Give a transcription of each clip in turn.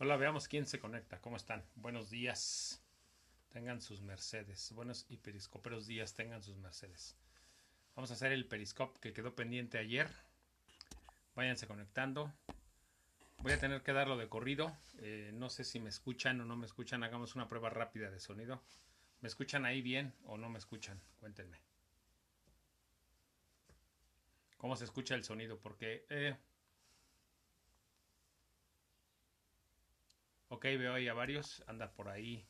Hola, veamos quién se conecta. ¿Cómo están? Buenos días. Tengan sus mercedes. Buenos y periscoperos días tengan sus mercedes. Vamos a hacer el periscope que quedó pendiente ayer. Váyanse conectando. Voy a tener que darlo de corrido. Eh, no sé si me escuchan o no me escuchan. Hagamos una prueba rápida de sonido. ¿Me escuchan ahí bien o no me escuchan? Cuéntenme. ¿Cómo se escucha el sonido? Porque... Eh, ok, veo ahí a varios. Anda por ahí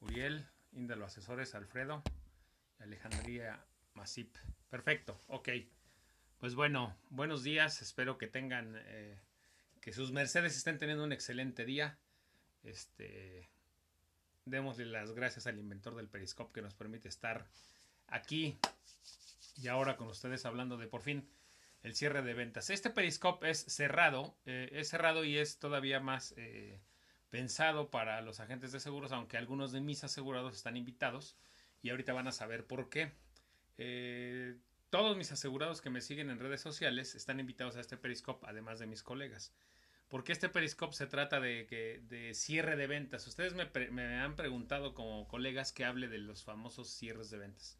Uriel, Inda los asesores, Alfredo, Alejandría Masip. Perfecto, ok. Pues bueno, buenos días. Espero que tengan... Eh, que sus mercedes estén teniendo un excelente día. Este, démosle las gracias al inventor del Periscope que nos permite estar aquí y ahora con ustedes hablando de por fin el cierre de ventas. Este Periscope es cerrado, eh, es cerrado y es todavía más eh, pensado para los agentes de seguros, aunque algunos de mis asegurados están invitados y ahorita van a saber por qué. Eh, todos mis asegurados que me siguen en redes sociales están invitados a este Periscope, además de mis colegas porque este Periscope se trata de, que, de cierre de ventas. Ustedes me, me, han preguntado como colegas que hable de los famosos cierres de ventas.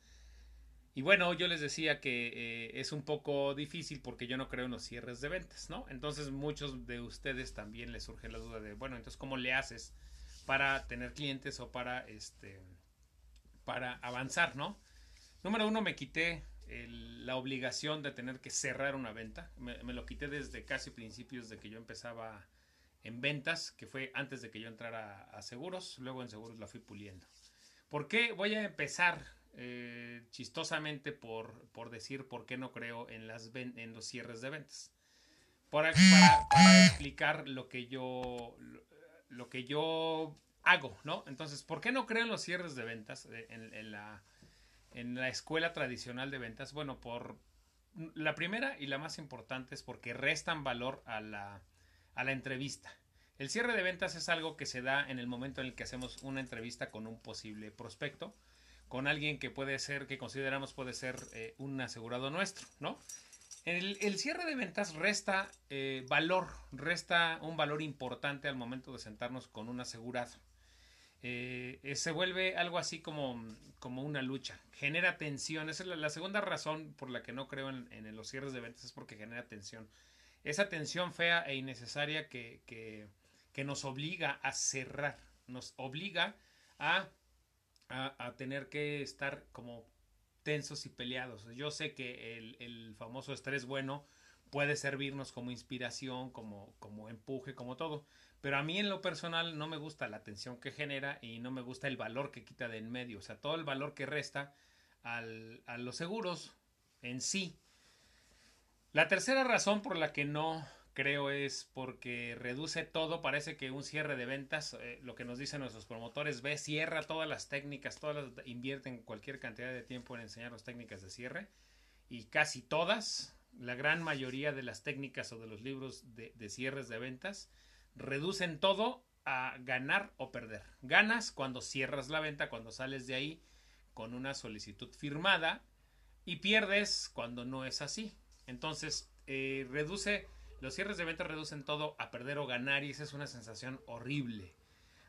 Y bueno, yo les decía que eh, es un poco difícil porque yo no creo en los cierres de ventas, ¿no? Entonces muchos de ustedes también les surge la duda de, bueno, entonces ¿cómo le haces para tener clientes o para, este, para avanzar, ¿no? Número uno, me quité la obligación de tener que cerrar una venta. Me, lo quité desde casi principios de que yo empezaba en ventas, que fue antes de que yo entrara a, seguros. Luego en seguros la fui puliendo. ¿Por qué? Voy a empezar eh, chistosamente por, por, decir por qué no creo en, las en los cierres de ventas. Para, explicar lo que yo lo, que yo hago, ¿no? Entonces, ¿por qué no creo en los cierres de ventas? Eh, en la en la escuela tradicional de ventas? Bueno, por la primera y la más importante es porque restan valor a la, a la entrevista. El cierre de ventas es algo que se da en el momento en el que hacemos una entrevista con un posible prospecto, con alguien que puede ser, que consideramos puede ser eh, un asegurado nuestro, ¿no? El, cierre de ventas resta eh, valor, resta un valor importante al momento de sentarnos con un asegurado. Eh, se vuelve algo así como, como una lucha. Genera tensión. Esa es la, segunda razón por la que no creo en, los cierres de ventas, es porque genera tensión. Esa tensión fea e innecesaria que, que, nos obliga a cerrar, nos obliga a, a, tener que estar como tensos y peleados. Yo sé que el, el famoso estrés bueno puede servirnos como inspiración, como, como empuje, como todo pero a mí en lo personal no me gusta la tensión que genera y no me gusta el valor que quita de en medio. O sea, todo el valor que resta al, a los seguros en sí. La tercera razón por la que no creo es porque reduce todo. Parece que un cierre de ventas, eh, lo que nos dicen nuestros promotores, ve, cierra todas las técnicas, todas las, invierten cualquier cantidad de tiempo en enseñar las técnicas de cierre. Y casi todas, la gran mayoría de las técnicas o de los libros de, cierres de ventas, reducen todo a ganar o perder. Ganas cuando cierras la venta, cuando sales de ahí con una solicitud firmada y pierdes cuando no es así. Entonces, eh, reduce, los cierres de venta reducen todo a perder o ganar y esa es una sensación horrible.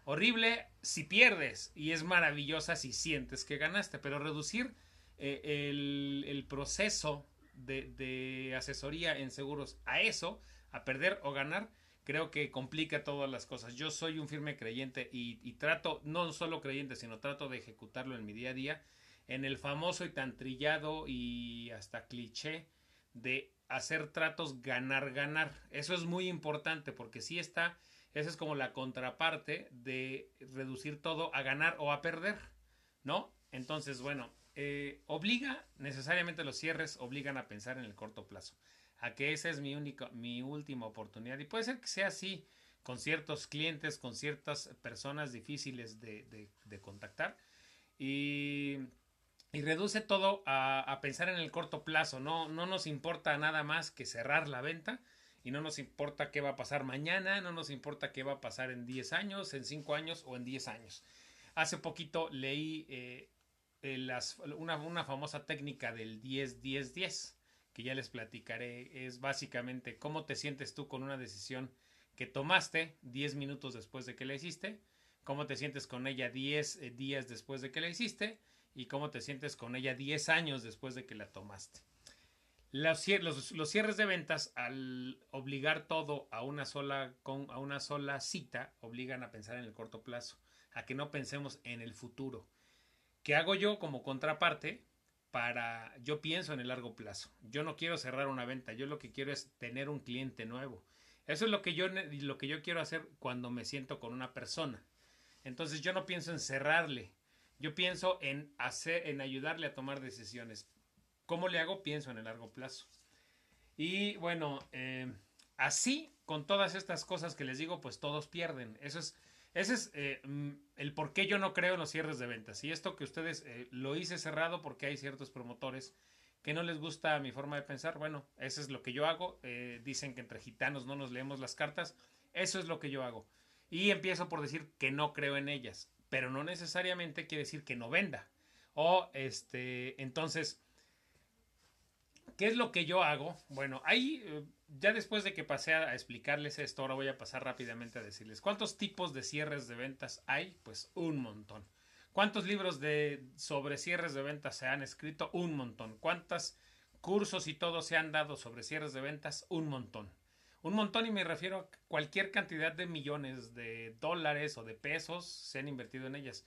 Horrible si pierdes y es maravillosa si sientes que ganaste, pero reducir eh, el, proceso de, de asesoría en seguros a eso, a perder o ganar, creo que complica todas las cosas. Yo soy un firme creyente y, trato, no solo creyente, sino trato de ejecutarlo en mi día a día, en el famoso y tan trillado y hasta cliché de hacer tratos ganar-ganar. Eso es muy importante porque si está, esa es como la contraparte de reducir todo a ganar o a perder, ¿no? Entonces, bueno, eh, obliga, necesariamente los cierres obligan a pensar en el corto plazo a que esa es mi única, mi última oportunidad. Y puede ser que sea así con ciertos clientes, con ciertas personas difíciles de, contactar. Y, reduce todo a, pensar en el corto plazo. No, no nos importa nada más que cerrar la venta. Y no nos importa qué va a pasar mañana, no nos importa qué va a pasar en 10 años, en 5 años o en 10 años. Hace poquito leí eh, las, una, una famosa técnica del 10-10-10 que ya les platicaré, es básicamente cómo te sientes tú con una decisión que tomaste 10 minutos después de que la hiciste, cómo te sientes con ella 10 eh, días después de que la hiciste y cómo te sientes con ella 10 años después de que la tomaste. Los, cierres de ventas, al obligar todo a una, sola, a una sola cita, obligan a pensar en el corto plazo, a que no pensemos en el futuro. ¿Qué hago yo como contraparte? Para, yo pienso en el largo plazo. Yo no quiero cerrar una venta, yo lo que quiero es tener un cliente nuevo. Eso es lo que yo, lo que yo quiero hacer cuando me siento con una persona. Entonces yo no pienso en cerrarle, yo pienso en hacer, en ayudarle a tomar decisiones. ¿Cómo le hago? Pienso en el largo plazo. Y bueno, eh, así, con todas estas cosas que les digo, pues todos pierden. Eso es, ese es eh, mm, el por qué yo no creo en los cierres de ventas. Y esto que ustedes eh, lo hice cerrado porque hay ciertos promotores que no les gusta mi forma de pensar. Bueno, eso es lo que yo hago. dicen que entre gitanos no nos leemos las cartas. Eso es lo que yo hago. Y empiezo por decir que no creo en ellas pero no necesariamente quiere decir que no venda. O este, entonces, ¿qué es lo que yo hago? Bueno, ahí, eh, ya después de que pasé a explicarles esto, ahora voy a pasar rápidamente a decirles cuántos tipos de cierres de ventas hay. Pues un montón. ¿Cuántos libros de, sobre cierres de ventas se han escrito? Un montón. ¿Cuántos cursos y todo se han dado sobre cierres de ventas? Un montón. Un montón y me refiero a cualquier cantidad de millones de dólares o de pesos se han invertido en ellas.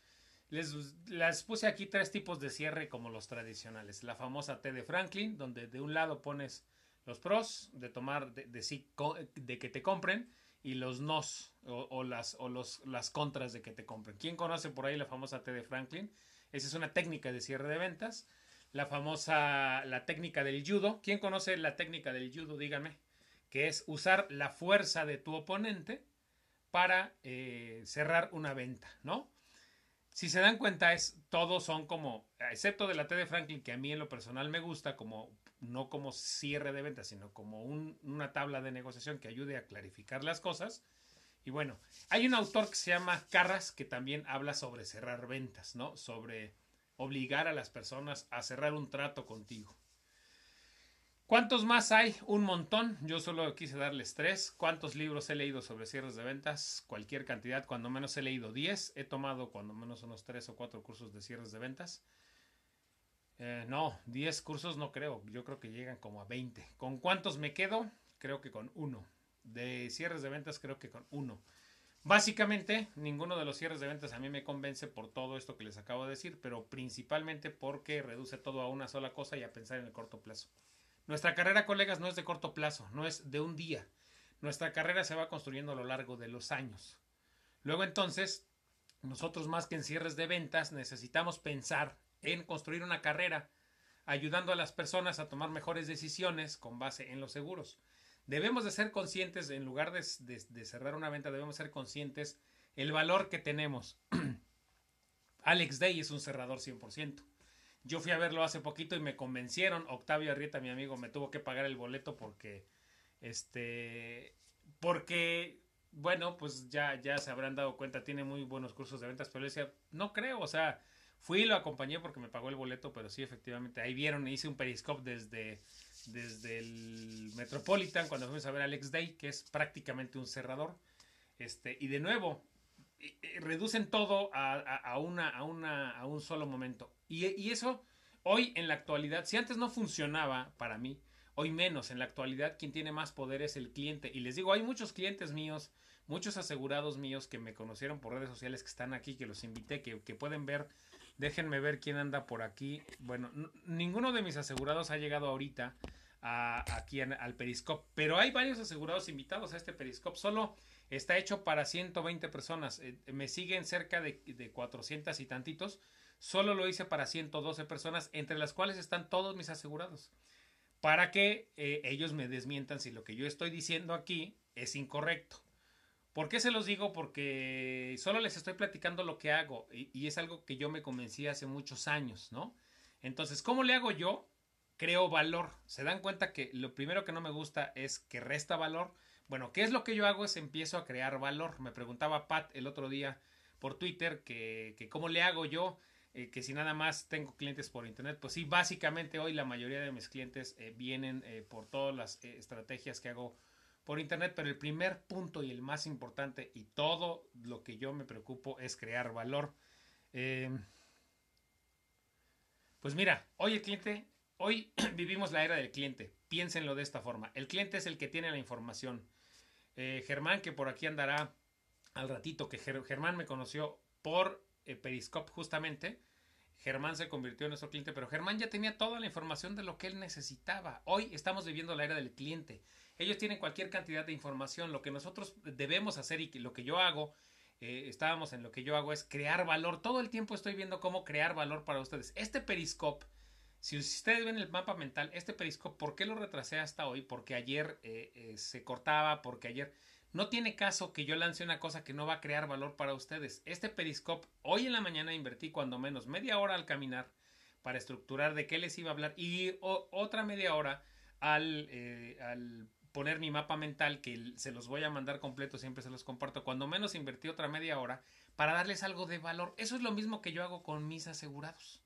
Les, las puse aquí tres tipos de cierre como los tradicionales. La famosa T de Franklin, donde de un lado pones los pros de tomar, de, que te compren y los nos o, las, o los, las contras de que te compren. ¿Quién conoce por ahí la famosa T de Franklin? Esa es una técnica de cierre de ventas. La famosa, la técnica del judo. ¿Quién conoce la técnica del judo? Díganme que es usar la fuerza de tu oponente para eh, cerrar una venta, ¿no? Si se dan cuenta, todos son como, excepto de la T de Franklin, que a mí en lo personal me gusta, como no como cierre de venta, sino como una tabla de negociación que ayude a clarificar las cosas. Y bueno, hay un autor que se llama Carras que también habla sobre cerrar ventas, ¿no? Sobre obligar a las personas a cerrar un trato contigo. ¿Cuántos más hay? Un montón. Yo solo quise darles tres. ¿Cuántos libros he leído sobre cierres de ventas? Cualquier cantidad. Cuando menos he leído 10. He tomado cuando menos unos tres o cuatro cursos de cierres de ventas. Eh, no, 10 cursos no creo. Yo creo que llegan como a 20. ¿Con cuántos me quedo? Creo que con uno. De cierres de ventas creo que con uno. Básicamente, ninguno de los cierres de ventas a mí me convence por todo esto que les acabo de decir, pero principalmente porque reduce todo a una sola cosa y a pensar en el corto plazo. Nuestra carrera, colegas, no es de corto plazo, no es de un día. Nuestra carrera se va construyendo a lo largo de los años. Luego entonces, nosotros más que en cierres de ventas necesitamos pensar en construir una carrera ayudando a las personas a tomar mejores decisiones con base en los seguros. Debemos de ser conscientes, en lugar de, de cerrar una venta, debemos ser conscientes el valor que tenemos. Alex Day es un cerrador 100%. Yo fui a verlo hace poquito y me convencieron. Octavio Arrieta, mi amigo, me tuvo que pagar el boleto porque, este, porque, bueno, pues ya, ya se habrán dado cuenta, tiene muy buenos cursos de ventas, pero yo decía, no creo, o sea, fui y lo acompañé porque me pagó el boleto, pero sí, efectivamente, ahí vieron, hice un periscope desde, desde el Metropolitan cuando fuimos a ver a Alex Day, que es prácticamente un cerrador. Este, y de nuevo, reducen todo a, una, a, una, a un solo momento. Y, y, eso, hoy en la actualidad, si antes no funcionaba para mí, hoy menos. En la actualidad, quien tiene más poder es el cliente. Y les digo, hay muchos clientes míos, muchos asegurados míos que me conocieron por redes sociales que están aquí, que los invité, que, que pueden ver. Déjenme ver quién anda por aquí. Bueno, ninguno de mis asegurados ha llegado ahorita a, aquí al Periscope, pero hay varios asegurados invitados a este Periscope. Solo Está hecho para 120 personas. Eh, me siguen cerca de, de 400 y tantitos. Solo lo hice para 112 personas, entre las cuales están todos mis asegurados. Para que eh, ellos me desmientan si lo que yo estoy diciendo aquí es incorrecto. ¿Por qué se los digo? Porque solo les estoy platicando lo que hago y, es algo que yo me convencí hace muchos años, ¿no? Entonces, ¿cómo le hago yo? Creo valor. Se dan cuenta que lo primero que no me gusta es que resta valor bueno, ¿qué es lo que yo hago? Es empiezo a crear valor. Me preguntaba Pat el otro día por Twitter que, que cómo le hago yo, eh, que si nada más tengo clientes por internet. Pues sí, básicamente hoy la mayoría de mis clientes eh, vienen eh, por todas las estrategias que hago por internet, pero el primer punto y el más importante y todo lo que yo me preocupo es crear valor. Eh, pues mira, hoy el cliente, hoy vivimos la era del cliente. Piénsenlo de esta forma. El cliente es el que tiene la información. Eh, Germán, que por aquí andará al ratito, que Germán me conoció por eh, Periscope justamente. Germán se convirtió en nuestro cliente, pero Germán ya tenía toda la información de lo que él necesitaba. Hoy estamos viviendo la era del cliente. Ellos tienen cualquier cantidad de información. Lo que nosotros debemos hacer y lo que yo hago, eh, estábamos en lo que yo hago es crear valor. Todo el tiempo estoy viendo cómo crear valor para ustedes. Este Periscope, si ustedes ven el mapa mental, este Periscope, ¿por qué lo retrasé hasta hoy? Porque ayer eh, se cortaba, porque ayer no tiene caso que yo lance una cosa que no va a crear valor para ustedes. Este Periscope, hoy en la mañana invertí cuando menos media hora al caminar para estructurar de qué les iba a hablar y otra media hora eh, al poner mi mapa mental que se los voy a mandar completo, siempre se los comparto. Cuando menos invertí otra media hora para darles algo de valor. Eso es lo mismo que yo hago con mis asegurados.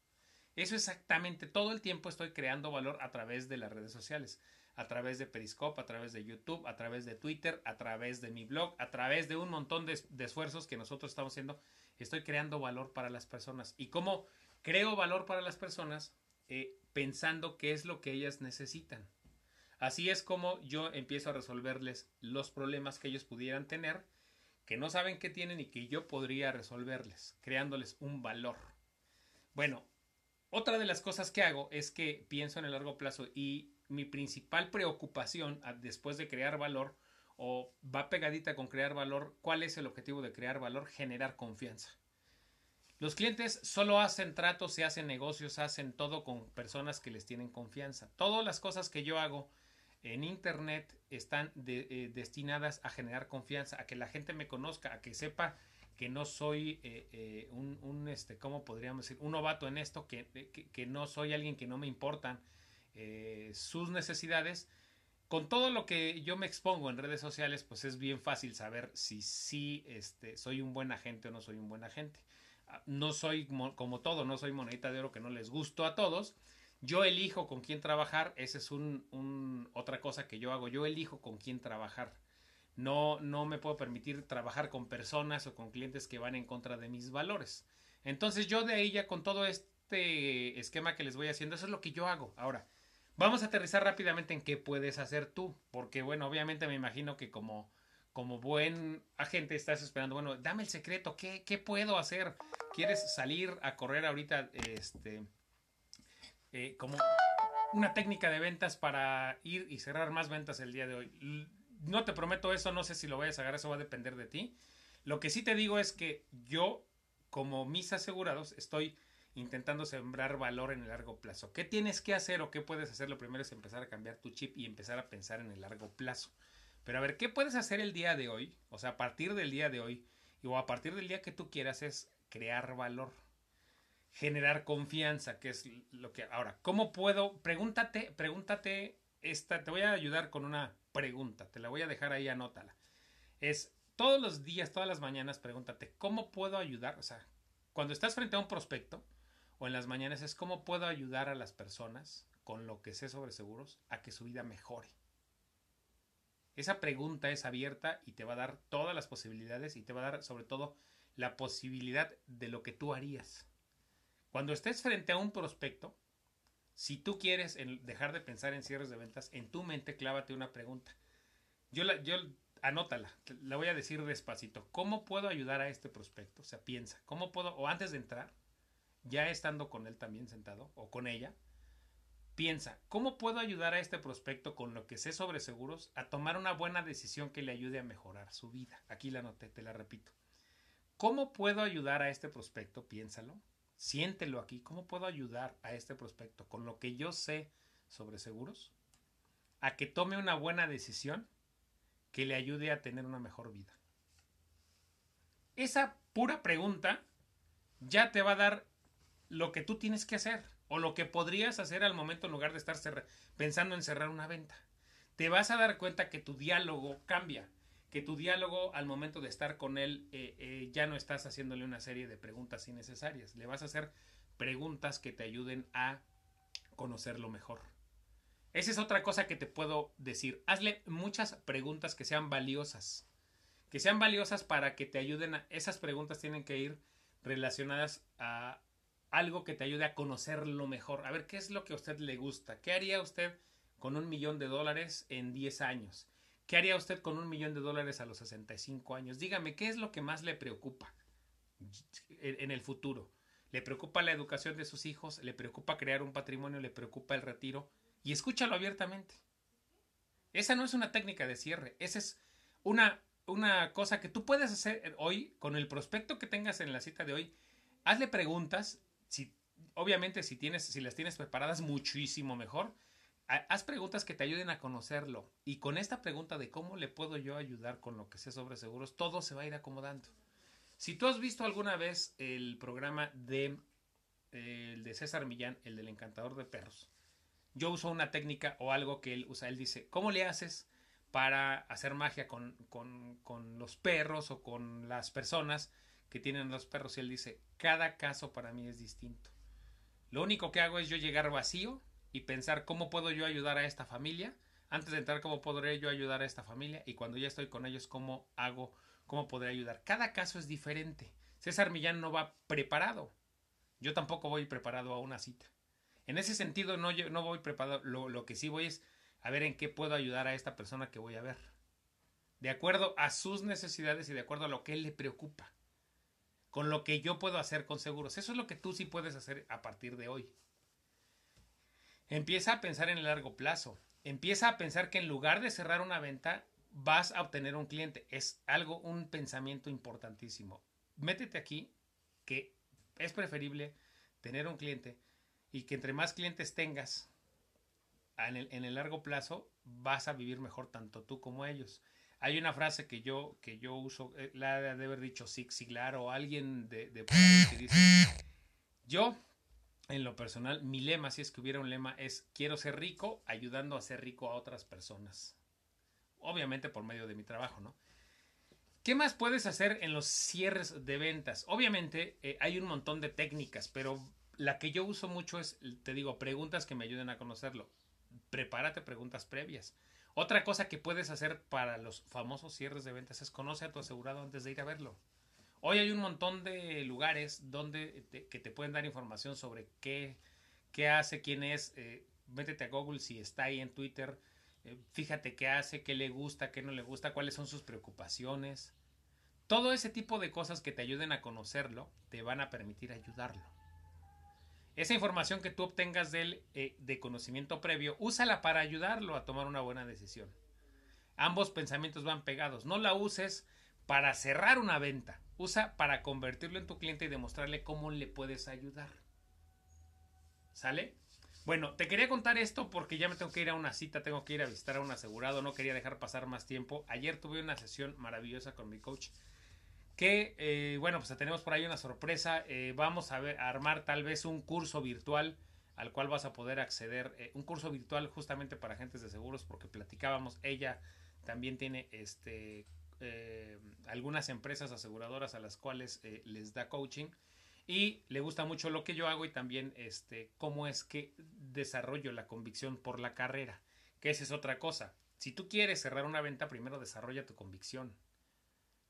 Eso exactamente, todo el tiempo estoy creando valor a través de las redes sociales a través de Periscope, a través de YouTube, a través de Twitter, a través de mi blog, a través de un montón de, esfuerzos que nosotros estamos haciendo. Estoy creando valor para las personas. ¿Y cómo creo valor para las personas? Eh, pensando qué es lo que ellas necesitan. Así es como yo empiezo a resolverles los problemas que ellos pudieran tener, que no saben qué tienen y que yo podría resolverles, creándoles un valor. Bueno, otra de las cosas que hago es que pienso en el largo plazo y mi principal preocupación después de crear valor o va pegadita con crear valor, ¿cuál es el objetivo de crear valor? Generar confianza. Los clientes solo hacen tratos, se hacen negocios, hacen todo con personas que les tienen confianza. Todas las cosas que yo hago en Internet están eh, destinadas a generar confianza, a que la gente me conozca, a que sepa que no soy eh, eh, un, este, ¿cómo podríamos decir? Un novato en esto, que, que no soy alguien que no me importan eh, sus necesidades. Con todo lo que yo me expongo en redes sociales, pues es bien fácil saber si sí este, soy un buen agente o no soy un buen agente. Ah, no soy como todo, no soy monedita de oro que no les gusto a todos. Yo elijo con quién trabajar, esa es un, otra cosa que yo hago. Yo elijo con quién trabajar. No, no me puedo permitir trabajar con personas o con clientes que van en contra de mis valores. Entonces yo de ahí ya con todo este esquema que les voy haciendo, eso es lo que yo hago. Ahora, Vamos a aterrizar rápidamente en qué puedes hacer tú, porque bueno, obviamente me imagino que como, como buen agente estás esperando, bueno, dame el secreto, ¿qué, ¿qué puedo hacer? ¿Quieres salir a correr ahorita, este, eh, como una técnica de ventas para ir y cerrar más ventas el día de hoy? No te prometo eso, no sé si lo vayas a agarrar, eso va a depender de ti. Lo que sí te digo es que yo, como mis asegurados, estoy intentando sembrar valor en el largo plazo. ¿Qué tienes que hacer o qué puedes hacer? Lo primero es empezar a cambiar tu chip y empezar a pensar en el largo plazo. Pero a ver, ¿qué puedes hacer el día de hoy? O sea, a partir del día de hoy o a partir del día que tú quieras es crear valor, generar confianza, que es lo que ahora, ¿cómo puedo? Pregúntate, pregúntate te voy a ayudar con una pregunta, te la voy a dejar ahí, anótala. Es todos los días, todas las mañanas, pregúntate, ¿cómo puedo ayudar? O sea, cuando estás frente a un prospecto, o en las mañanas es cómo puedo ayudar a las personas con lo que sé sobre seguros a que su vida mejore. Esa pregunta es abierta y te va a dar todas las posibilidades y te va a dar sobre todo la posibilidad de lo que tú harías. Cuando estés frente a un prospecto, si tú quieres dejar de pensar en cierres de ventas, en tu mente clávate una pregunta. Yo, la, yo anótala, la voy a decir despacito. ¿Cómo puedo ayudar a este prospecto? O sea, piensa, ¿cómo puedo, o antes de entrar, ya estando con él también sentado o con ella, piensa, ¿cómo puedo ayudar a este prospecto con lo que sé sobre seguros a tomar una buena decisión que le ayude a mejorar su vida? Aquí la noté, te la repito. ¿Cómo puedo ayudar a este prospecto? Piénsalo, siéntelo aquí. ¿Cómo puedo ayudar a este prospecto con lo que yo sé sobre seguros a que tome una buena decisión que le ayude a tener una mejor vida? Esa pura pregunta ya te va a dar lo que tú tienes que hacer o lo que podrías hacer al momento en lugar de estar pensando en cerrar una venta. Te vas a dar cuenta que tu diálogo cambia, que tu diálogo al momento de estar con él eh, eh, ya no estás haciéndole una serie de preguntas innecesarias. Le vas a hacer preguntas que te ayuden a conocerlo mejor. Esa es otra cosa que te puedo decir. Hazle muchas preguntas que sean valiosas. Que sean valiosas para que te ayuden a... Esas preguntas tienen que ir relacionadas a algo que te ayude a conocerlo mejor. A ver, ¿qué es lo que a usted le gusta? ¿Qué haría usted con un millón de dólares en 10 años? ¿Qué haría usted con un millón de dólares a los 65 años? Dígame, ¿qué es lo que más le preocupa en el futuro? ¿Le preocupa la educación de sus hijos? ¿Le preocupa crear un patrimonio? ¿Le preocupa el retiro? Y escúchalo abiertamente. Esa no es una técnica de cierre, esa es una, una cosa que tú puedes hacer hoy con el prospecto que tengas en la cita de hoy. Hazle preguntas, obviamente si, tienes, si las tienes preparadas muchísimo mejor, haz preguntas que te ayuden a conocerlo. Y con esta pregunta de cómo le puedo yo ayudar con lo que sé sobre seguros, todo se va a ir acomodando. Si tú has visto alguna vez el programa de, el de César Millán, el del encantador de perros, yo uso una técnica o algo que él usa. Él dice, ¿cómo le haces para hacer magia con, con, con los perros o con las personas que tienen los perros? Y él dice, cada caso para mí es distinto. Lo único que hago es yo llegar vacío y pensar cómo puedo yo ayudar a esta familia. Antes de entrar, cómo podré yo ayudar a esta familia. Y cuando ya estoy con ellos, cómo hago cómo podré ayudar. Cada caso es diferente. César Millán no va preparado. Yo tampoco voy preparado a una cita. En ese sentido, no, no voy preparado. Lo, lo que sí voy es a ver en qué puedo ayudar a esta persona que voy a ver. De acuerdo a sus necesidades y de acuerdo a lo que él le preocupa. Con lo que yo puedo hacer con seguros. Eso es lo que tú sí puedes hacer a partir de hoy. Empieza a pensar en el largo plazo. Empieza a pensar que en lugar de cerrar una venta, vas a obtener un cliente. Es algo, un pensamiento importantísimo. Métete aquí que es preferible tener un cliente y que entre más clientes tengas en el, en el largo plazo vas a vivir mejor tanto tú como ellos. Hay una frase que yo, que yo uso, eh, la de haber dicho Zig Ziglar o alguien de, que dice, yo, en lo personal, mi lema, si es que hubiera un lema, es quiero ser rico ayudando a ser rico a otras personas obviamente por medio de mi trabajo, ¿no? ¿Qué más puedes hacer en los cierres de ventas? Obviamente eh, hay un montón de técnicas, pero la que yo uso mucho es, te digo, preguntas que me ayuden a conocerlo. Prepárate preguntas previas. Otra cosa que puedes hacer para los famosos cierres de ventas es conoce a tu asegurado antes de ir a verlo. Hoy hay un montón de lugares donde que te pueden dar información sobre qué, qué hace, quién es. Eh, métete a Google si está ahí en Twitter eh, fíjate qué hace, qué le gusta, qué no le gusta, cuáles son sus preocupaciones. Todo ese tipo de cosas que te ayuden a conocerlo te van a permitir ayudarlo. Esa información que tú obtengas de él eh, de conocimiento previo, úsala para ayudarlo a tomar una buena decisión. Ambos pensamientos van pegados. No la uses para cerrar una venta. Usa para convertirlo en tu cliente y demostrarle cómo le puedes ayudar. ¿Sale? Bueno, te quería contar esto porque ya me tengo que ir a una cita, tengo que ir a visitar a un asegurado, no quería dejar pasar más tiempo. Ayer tuve una sesión maravillosa con mi coach que, eh, bueno, pues tenemos por ahí una sorpresa. Eh, vamos a, ver, armar tal vez un curso virtual al cual vas a poder acceder, eh, un curso virtual justamente para agentes de seguros porque platicábamos, ella también tiene este algunas empresas aseguradoras a las cuales les da coaching y le gusta mucho lo que yo hago y también este cómo es que desarrollo la convicción por la carrera, que esa es otra cosa. Si tú quieres cerrar una venta, primero desarrolla tu convicción.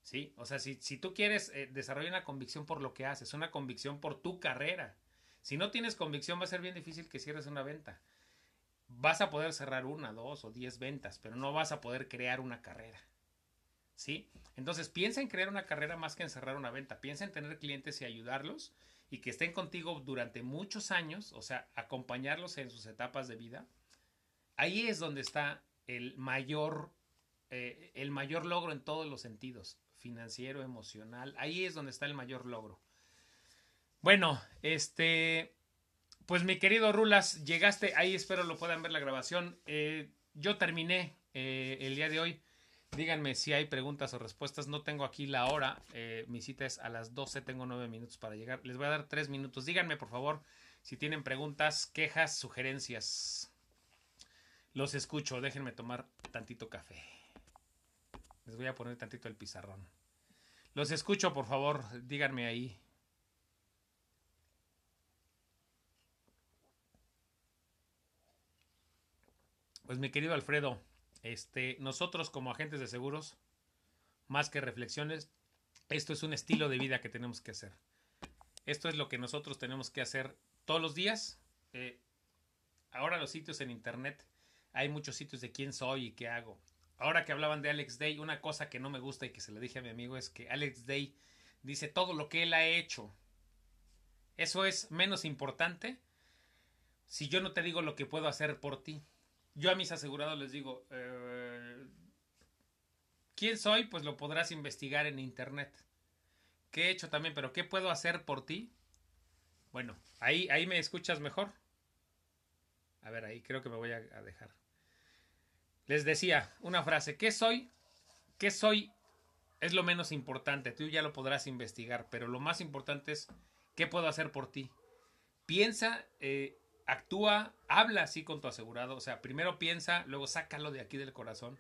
¿Sí? O sea, si, si tú quieres eh, desarrollar una convicción por lo que haces, una convicción por tu carrera. Si no tienes convicción, va a ser bien difícil que cierres una venta. Vas a poder cerrar una, dos o diez ventas, pero no vas a poder crear una carrera. Entonces piensa en crear una carrera más que en cerrar una venta, piensa en tener clientes y ayudarlos y que estén contigo durante muchos años, o sea, acompañarlos en sus etapas de vida. Ahí es donde está el mayor, eh, el mayor logro en todos los sentidos, financiero, emocional, ahí es donde está el mayor logro. Bueno, este, pues mi querido Rulas, llegaste, ahí espero lo puedan ver la grabación. Eh, yo terminé eh, el día de hoy Díganme si hay preguntas o respuestas. No tengo aquí la hora. Eh, mi cita es a las 12. Tengo 9 minutos para llegar. Les voy a dar 3 minutos. Díganme, por favor, si tienen preguntas, quejas, sugerencias. Los escucho. Déjenme tomar tantito café. Les voy a poner tantito el pizarrón. Los escucho, por favor. Díganme ahí. Pues mi querido Alfredo, este, nosotros como agentes de seguros, más que reflexiones, esto es un estilo de vida que tenemos que hacer. Esto es lo que nosotros tenemos que hacer todos los días. Eh, ahora los sitios en internet, hay muchos sitios de quién soy y qué hago. Ahora que hablaban de Alex Day, una cosa que no me gusta y que se le dije a mi amigo es que Alex Day dice todo lo que él ha hecho. Eso es menos importante si yo no te digo lo que puedo hacer por ti. Yo a mis asegurados les digo, eh, ¿quién soy? Pues lo podrás investigar en internet. ¿Qué he hecho también? Pero ¿qué puedo hacer por ti? Bueno, ahí, ahí me escuchas mejor. A ver, ahí creo que me voy a, dejar. Les decía una frase, ¿qué soy? ¿Qué soy? Es lo menos importante, tú ya lo podrás investigar, pero lo más importante es, ¿qué puedo hacer por ti? Piensa, eh, actúa, habla así con tu asegurado, o sea, primero piensa, luego sácalo de aquí del corazón,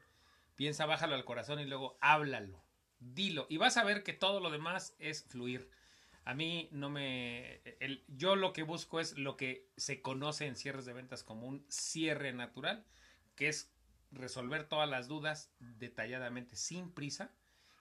piensa, bájalo al corazón y luego háblalo, dilo, y vas a ver que todo lo demás es fluir. A mí no me... Yo lo que busco es lo que se conoce en cierres de ventas como un cierre natural, que es resolver todas las dudas detalladamente, sin prisa,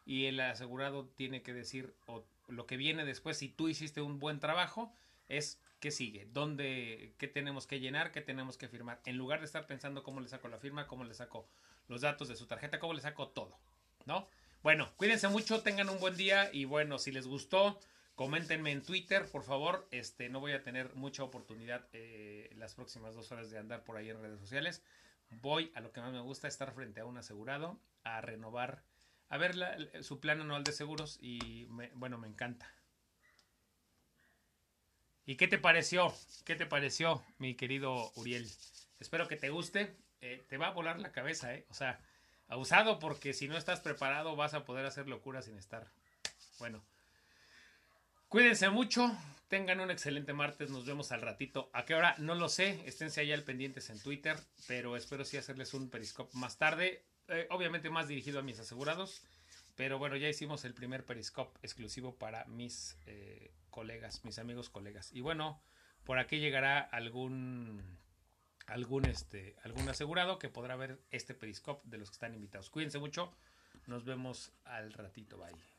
y el asegurado tiene que decir o lo que viene después, si tú hiciste un buen trabajo, es qué sigue, dónde, qué tenemos que llenar, qué tenemos que firmar, en lugar de estar pensando cómo le saco la firma, cómo le saco los datos de su tarjeta, cómo le saco todo, ¿no? Bueno, cuídense mucho, tengan un buen día y bueno, si les gustó, coméntenme en Twitter, por favor. Este, no voy a tener mucha oportunidad eh, las próximas dos horas de andar por ahí en redes sociales. Voy a lo que más me gusta, estar frente a un asegurado, a renovar, a ver su plan anual de seguros y me, bueno, me encanta. ¿Y qué te pareció? ¿Qué te pareció, mi querido Uriel? Espero que te guste. Eh, te va a volar la cabeza, ¿eh? O sea, abusado porque si no estás preparado vas a poder hacer locura sin estar. Bueno, cuídense mucho. Tengan un excelente martes. Nos vemos al ratito. ¿A qué hora? No lo sé. Esténse allá al pendientes en Twitter. Pero espero sí hacerles un periscope más tarde. Eh, obviamente más dirigido a mis asegurados. Pero bueno, ya hicimos el primer periscope exclusivo para mis eh, colegas, mis amigos colegas. Y bueno, por aquí llegará algún algún este algún asegurado que podrá ver este periscope de los que están invitados. Cuídense mucho. Nos vemos al ratito. Bye.